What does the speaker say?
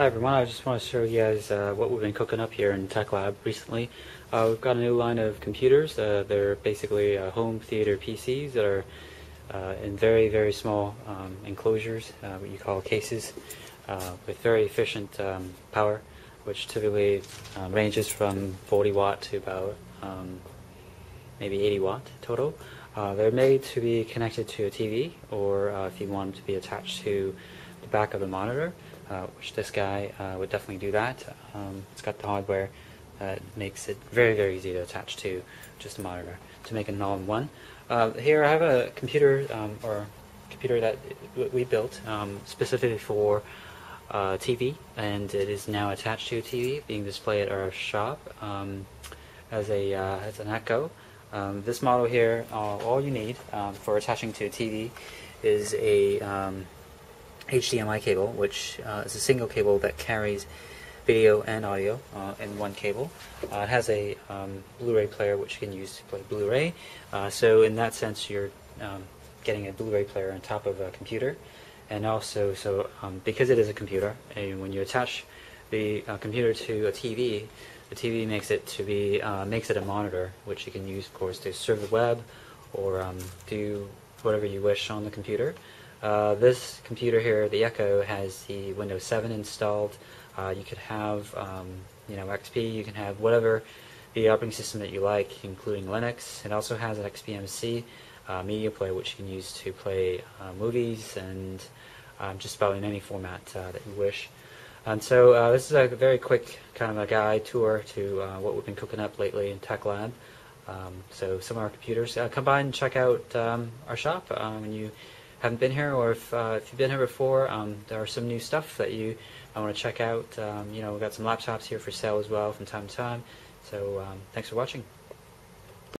Hi everyone, I just want to show you guys uh, what we've been cooking up here in Tech Lab recently. Uh, we've got a new line of computers. Uh, they're basically uh, home theater PCs that are uh, in very, very small um, enclosures, uh, what you call cases, with very efficient um, power, which typically ranges from 40 watt to about um, maybe 80 watt total. they're made to be connected to a TV, or if you want them to be attached to the back of the monitor uh, which this guy uh, would definitely do that. Um, it's got the hardware that makes it very, very easy to attach to just a monitor to make it all-in-one. Uh, here I have a computer um, or computer that we built um, specifically for uh, TV, and it is now attached to a TV, being displayed at our shop um, as a uh, as an Echo. Um, this model here, all you need um, for attaching to a TV is a um, HDMI cable, which uh, is a single cable that carries video and audio uh, in one cable. Uh, it has a um, Blu-ray player which you can use to play Blu-ray. Uh, so in that sense, you're um, getting a Blu-ray player on top of a computer. And also, so um, because it is a computer, and when you attach the computer to a TV, the TV makes it to be uh, makes it a monitor, which you can use, of course, to serve the web or um, do whatever you wish on the computer. Uh, this computer here, the Echo, has the Windows 7 installed. Uh, you could have, um, you know, XP. You can have whatever the operating system that you like, including Linux. It also has an XBMC uh, media player, which you can use to play uh, movies and um, just about in any format uh, that you wish. And so uh, this is a very quick kind of a guide tour to what we've been cooking up lately in Tech Lab. Um, so some of our computers. come by and check out um, our shop when you haven't been here, or if, uh, if you've been here before, um, there are some new stuff that you I want to check out. Um, you know, we've got some laptops here for sale as well from time to time. So um, thanks for watching.